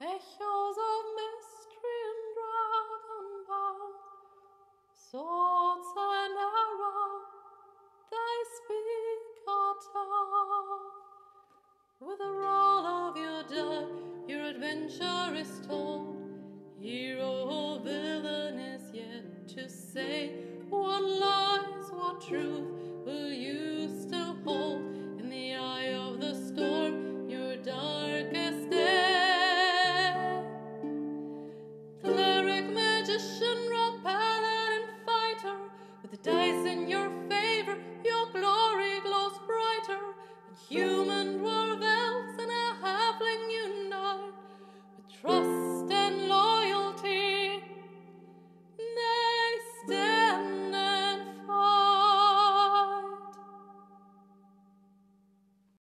echoes of mystery and dragon bow, swords and arrow, they speak or tell. With a roll of your die, your adventure is told. Hero or villain is yet to say what lies, what truth. should